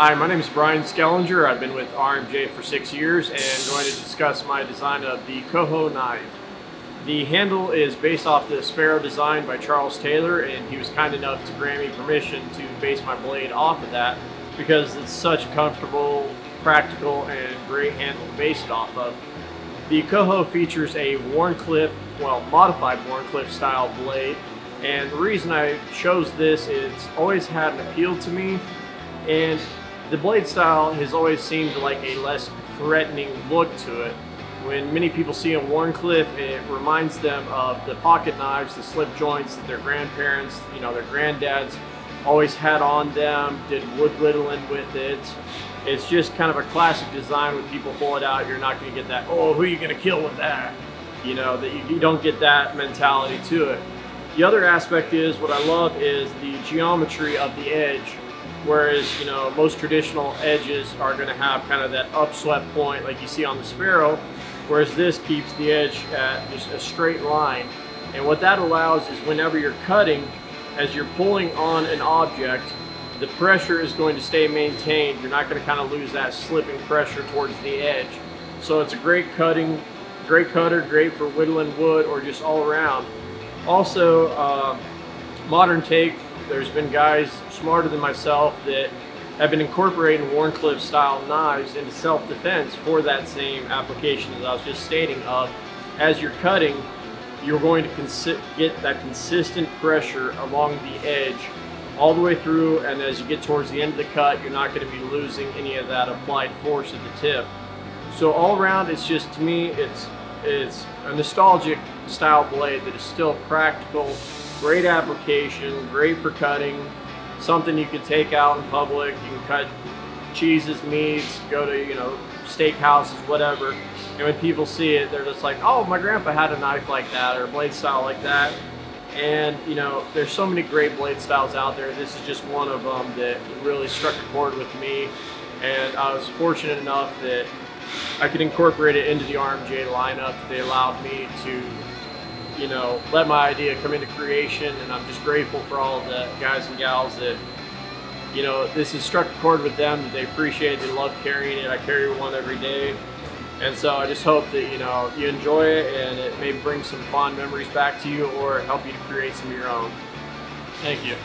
Hi, my name is Bryan Schellenger. I've been with RMJ for six years and going to discuss my design of the Coho knife. The handle is based off the Sparrow design by Charles Taylor and he was kind enough to grant me permission to base my blade off of that because it's such a comfortable, practical, and great handle to base it off of. The Coho features a Wharncliffe, well, modified Wharncliffe style blade and the reason I chose this is it's always had an appeal to me and the blade style has always seemed like a less threatening look to it. When many people see a Wharncliffe, it reminds them of the pocket knives, the slip joints that their grandparents, you know, their granddads always had on them, did wood whittling with it. It's just kind of a classic design when people pull it out, you're not gonna get that, oh, who are you gonna kill with that? You know, that you, you don't get that mentality to it. The other aspect is, what I love is the geometry of the edge Whereas, you know, most traditional edges are going to have kind of that upswept point like you see on the Sparrow, whereas this keeps the edge at just a straight line. And what that allows is whenever you're cutting, as you're pulling on an object, the pressure is going to stay maintained. You're not going to kind of lose that slipping pressure towards the edge. So it's a great cutting, great cutter, great for whittling wood or just all around. Also, uh, modern take there's been guys smarter than myself that have been incorporating Wharncliffe style knives into self-defense for that same application as I was just stating of as you're cutting you're going to get that consistent pressure along the edge all the way through and as you get towards the end of the cut you're not going to be losing any of that applied force at the tip. So all around it's just to me it's it's a nostalgic style blade that is still practical Great application, great for cutting. Something you could take out in public. You can cut cheeses, meats, go to, you know, steakhouses, whatever. And when people see it, they're just like, oh, my grandpa had a knife like that or a blade style like that. And, you know, there's so many great blade styles out there. This is just one of them that really struck a chord with me. And I was fortunate enough that I could incorporate it into the RMJ lineup. They allowed me to you know, let my idea come into creation. And I'm just grateful for all the guys and gals that, you know, this has struck a chord with them that they appreciate. it, They love carrying it. I carry one every day. And so I just hope that, you know, you enjoy it and it may bring some fond memories back to you or help you to create some of your own. Thank you.